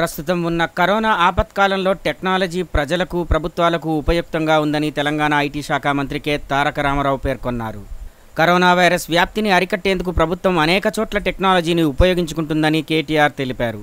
ప్రస్తుతం ఉన్న కరోనా ఆపత్కాలంలో టెక్నాలజీ ప్రజలకు ప్రభుత్వాలకు ఉపయుక్తంగా ఉందని తెలంగాణ ఐటీ శాఖ మంత్రి కె. తారక రామారావు పేర్కొన్నారు. కరోనా వైరస్ వ్యాప్తిని అరికట్టేందుకు ప్రభుత్వం అనేక చోట్ల టెక్నాలజీని ఉపయోగించుకుంటుందని కేటీఆర్ తెలిపారు.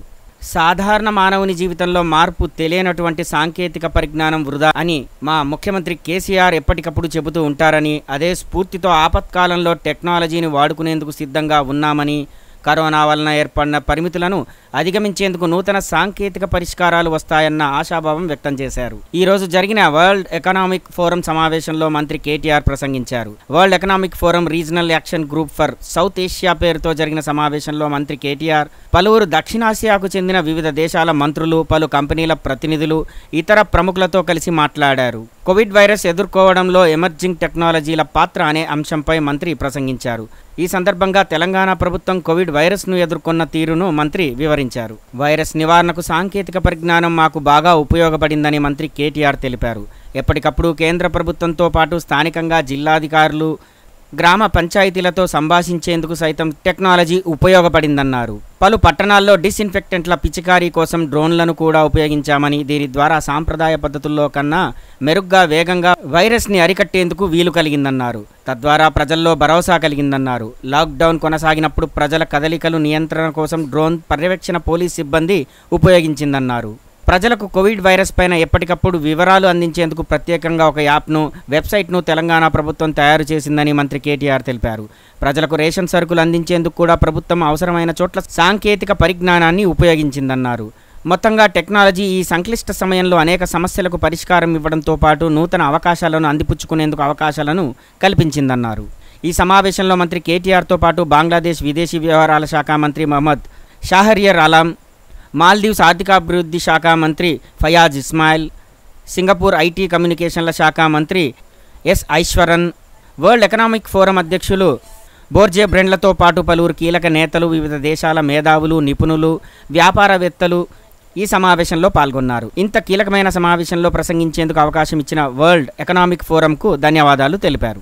సాధారణ మానవుని జీవితంలో మార్పు తెలియనటువంటి సాంకేతిక పరిజ్ఞానం వృధా అని మా ముఖ్యమంత్రి కేసీఆర్ ఎప్పటికప్పుడు చెబుతూ ఉంటారని అదే స్ఫూర్తితో ఆపత్కాలంలో టెక్నాలజీని వాడుకునేందుకు సిద్ధంగా ఉన్నామని కరోనా వలన ఏర్పడిన పరిమితులను అధిగమించేందుకు నూతన సాంకేతిక పరిష్కారాలు వస్తాయన్న ఆశాభావం వ్యక్తం చేశారు. ఈ రోజు జరిగిన వరల్డ్ ఎకనామిక్ ఫోరం సమావేశంలో మంత్రి కేటీఆర్ ప్రసంగించారు. World Economic Forum Regional Action Group for South Asia పేరుతో జరిగిన సమావేశంలో మంత్రి కేటీఆర్ పలువురు దక్షిణాసియాకు చెందిన వివిధ దేశాల మంత్రులు పలు కంపెనీల ప్రతినిధులు ఇతర ప్రముఖులతో కలిసి మాట్లాడారు. కోవిడ్ వైరస్ ఎదుర్కోవడంలో ఎమర్జింగ్ టెక్నాలజీల పాత్ర అనే అంశంపై మంత్రి ప్రసంగించారు. ఈ సందర్భంగా తెలంగాణ ప్రభుత్వం కోవిడ్ వైరస్ను ఎదుర్కొన్న తీరును మంత్రి వివరించారు. వైరస్ నివారణకు సాంకేతిక పరిజ్ఞానం మాకు బాగా ఉపయోగపడిందని మంత్రి కేటీఆర్ తెలిపారు. ఎప్పటికప్పుడు కేంద్ర ప్రభుత్వంతో పాటు స్థానికంగా జిల్లాధికారులు గ్రామ పంచాయతీలతో సంభాషించేందుకు సైతం టెక్నాలజీ ఉపయోగపడిందన్నారు. పలు పట్టణాల్లో డిస్ఇన్ఫెక్టెంట్ల పిచికారీ కోసం డ్రోన్లను కూడా ఉపయోగించామని దీని ద్వారా సాంప్రదాయ పద్ధతుల్లో కన్నా మెరుగ్గా వేగంగా వైరస్ని అరికట్టేందుకు వీలు కలిగిందన్నారు. తద్వారా ప్రజల్లో భరోసా కలిగిందన్నారు. లాక్డౌన్ కొనసాగినప్పుడు ప్రజల కదలికలు నియంత్రణ కోసం డ్రోన్ పర్యవేక్షణ పోలీస్ సిబ్బంది ఉపయోగించిందన్నారు. ప్రజలకు కోవిడ్ వైరస్ పైన ఎప్పటికప్పుడు వివరాలు అందించేందుకు ప్రత్యేకంగా ఒక యాప్ను వెబ్సైట్ను తెలంగాణ ప్రభుత్వం తయారు చేసిందని మంత్రి కేటీఆర్ తెలిపారు. ప్రజలకు రేషన్ సరుకులు అందించేందుకు కూడా ప్రభుత్వం అవసరమైన చోట్ల సాంకేతిక పరిజ్ఞానాన్ని ఉపయోగించిందన్నారు. మొత్తంగా టెక్నాలజీ ఈ సంక్లిష్ట సమయంలో అనేక సమస్యలకు పరిష్కారం ఇవ్వడంతో పాటు నూతన అవకాశాలను అందిపుచ్చుకునేందుకు అవకాశాలను కల్పించిందన్నారు. ఈ సమావేశంలో మంత్రి కేటీఆర్తో పాటు బంగ్లాదేశ్ విదేశీ వ్యవహారాల శాఖ మంత్రి మహమ్మద్ షాహరియర్ అలాం మాల్దీవ్స్ ఆర్థికాభివృద్ధి శాఖ మంత్రి ఫయాజ్ ఇస్మాయిల్ సింగపూర్ ఐటీ కమ్యూనికేషన్ల శాఖ మంత్రి S Iswaran World Economic Forum అధ్యక్షులు బోర్జే బ్రెండ్లతో పాటు పలువురు కీలక నేతలు వివిధ దేశాల మేధావులు నిపుణులు వ్యాపారవేత్తలు ఈ సమావేశంలో పాల్గొన్నారు. ఇంత కీలకమైన సమావేశంలో ప్రసంగించేందుకు అవకాశం ఇచ్చిన వరల్డ్ ఎకనామిక్ ఫోరంకు ధన్యవాదాలు తెలిపారు.